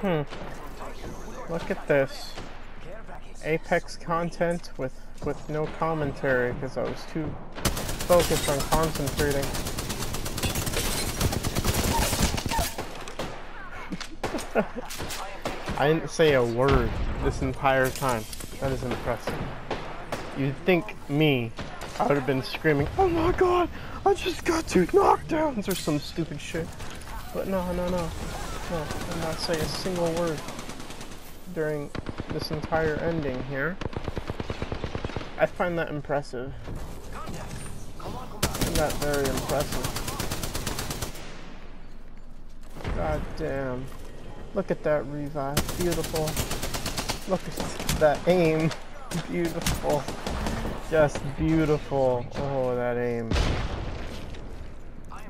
Hmm. Look at this. Apex content with with no commentary because I was too focused on concentrating. I didn't say a word this entire time. That is impressive. You'd think me, I would have been screaming, Oh my god, I just got two knockdowns or some stupid shit. But no, no, no. No, I'm not saying a single word during this entire ending here. I find that impressive. Find that very impressive. God damn. Look at that revive. Beautiful. Look at that aim. Beautiful. Just beautiful. Oh, that aim.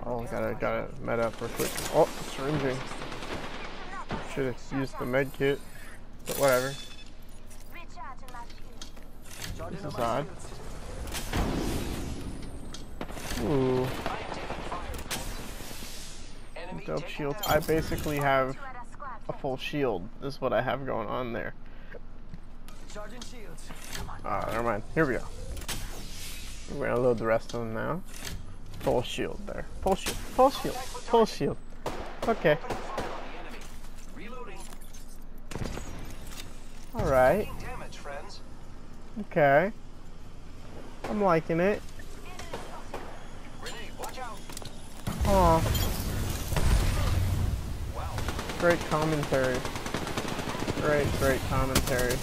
Oh, gotta, gotta up real quick. Oh, syringing. Should have used the med kit. But whatever. This is odd. Ooh. Dope shields. I basically have a full shield. This is what I have going on there. Ah, never mind. Here we go. We're gonna load the rest of them now. Full shield there. Full shield. Full shield. Full shield. Okay. Alright. Okay. I'm liking it. Aw. Great commentary. Great, great commentary.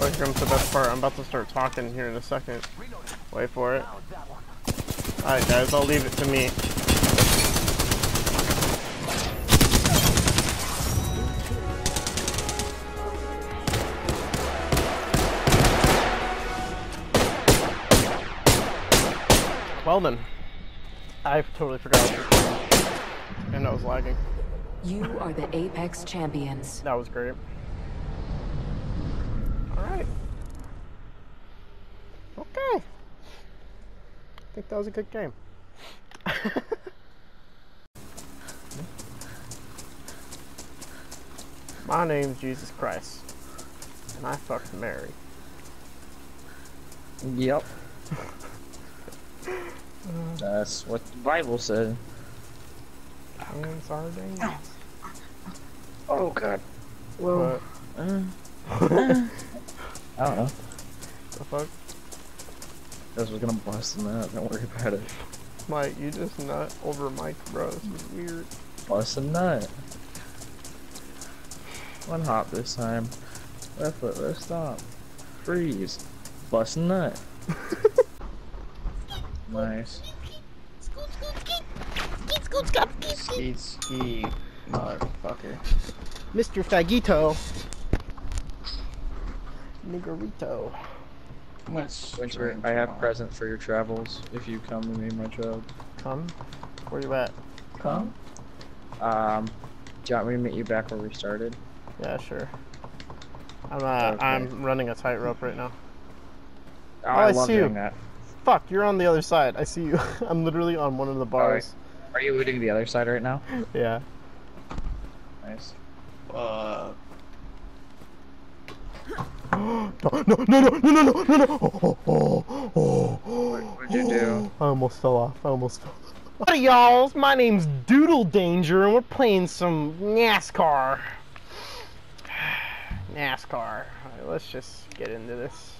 Oh, here comes the best part. I'm about to start talking here in a second. Wait for it. Alright guys, I'll leave it to me. Well then, I totally forgot. And I was lagging. You are the Apex champions. That was great. Alright. Okay. I think that was a good game. My name's Jesus Christ. And I fucked Mary. Yep. That's what the Bible said. And sardines. Oh god. What? Uh, I don't know. The fuck? I was gonna bust in that. Don't worry about it. Mike, you just nut over Mike, bro. This is weird. Bust a nut. One hop this time. Left foot, left stop. Freeze. Bust a nut. nice. Skeet ski, motherfucker. Mr. Fagito. Niggerito. Winter, I have present for your travels if you come to me, my child. Come. Where you at? Come? Um, do you want me to meet you back where we started? Yeah, sure. I'm uh, Okay. I'm running a tightrope right now. Oh, I I, love see you. doing that fuck, you're on the other side. I see you. I'm literally on one of the bars. Right. Are you looting the other side right now? Yeah. Nice. Uh... no, no, no, no, no, no, no, no! Oh, oh, oh, oh, oh. what, what'd you do? Oh. I almost fell off. I almost fell off. What y'all? My name's Doodle Danger, and we're playing some NASCAR. NASCAR. Right, let's just get into this.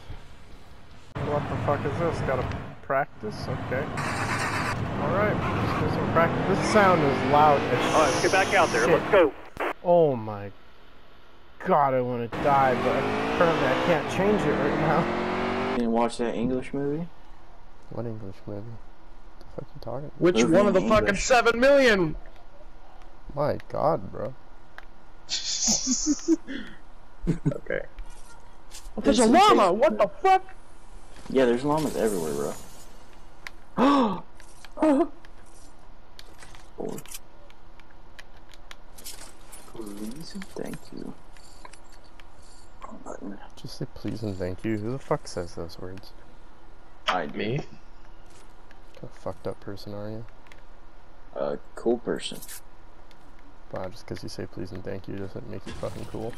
What the fuck is this? Gotta practice? Okay. Alright, let's do some practice. This sound is loud as All right, let's get back out there. shit. Let's go. Oh my god, I want to die, but apparently I can't change it right now. didn't watch that English movie? What English movie? What the fuck you talking? Which Movie one of the in fucking seven million? My god, bro. Okay. There's a llama! What the fuck? Yeah, there's llamas everywhere, bro. Four. Please and thank you. Button. Just say please and thank you. Who the fuck says those words? I do. Me? What kind fucked up person are you? A cool person. But just because you say please and thank you doesn't make you fucking cool.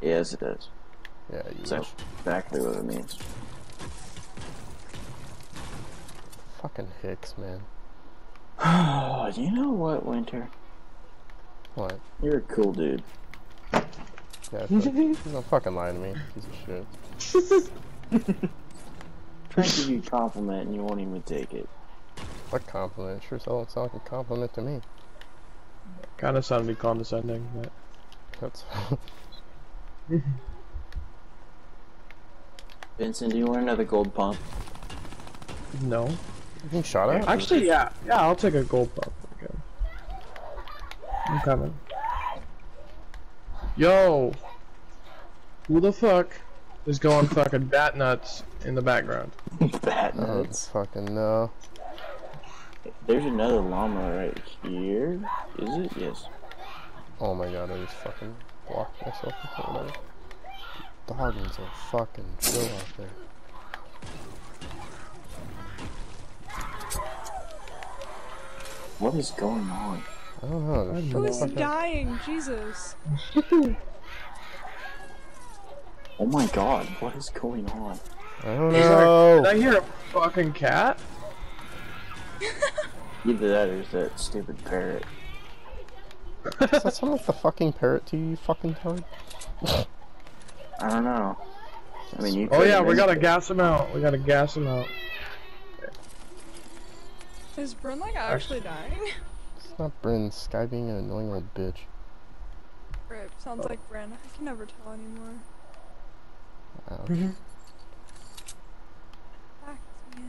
Yes, it does. Yeah, you That's wish. exactly what it means. Fucking Hicks, man. Oh, you know what, Winter? What? You're a cool dude. Yeah, fuck- don't fucking lie to me, piece of shit. Trying to give you a compliment and you won't even take it. What compliment? Sure, so it's not a compliment to me. Kind of sounded condescending, but That's. Vincent, do you want another gold pump? no. You being shot at? Actually, yeah, yeah, I'll take a gold pump. Okay. I'm coming. Yo, who the fuck is going fucking bat nuts in the background? Bat Oh, nuts. fucking no. There's another llama right here. Is it? Yes. Oh my god, I just fucking blocked myself or whatever. Doggins are fucking chill out there. What is going on? I don't know. there's Who's fucking- dying? Jesus. Oh my god, what is going on? I don't Is there- Did know. I hear a fucking cat? Either that or is that stupid parrot. Does that sound like the fucking parrot to you, you fucking toad? I don't know. I mean, you Oh yeah, we gotta it. gas him out. We gotta gas him out. Is Bryn like actually dying? It's not Bryn. Sky being an annoying old bitch. Rip. Sounds like Bryn. I can never tell anymore. Ouch. Back to me.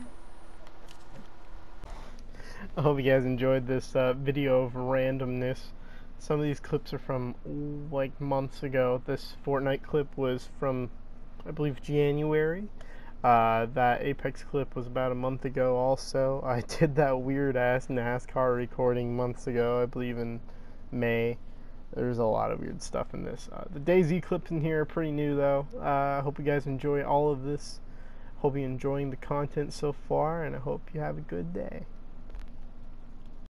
I hope you guys enjoyed this uh, video of randomness. Some of these clips are from like months ago. This Fortnite clip was from, I believe, January. Uh, that Apex clip was about a month ago. Also, I did that weird ass NASCAR recording months ago. I believe in May. There's a lot of weird stuff in this. Uh, the DayZ clips in here are pretty new though. Uh, I hope you guys enjoy all of this. Hope you're enjoying the content so far, and I hope you have a good day.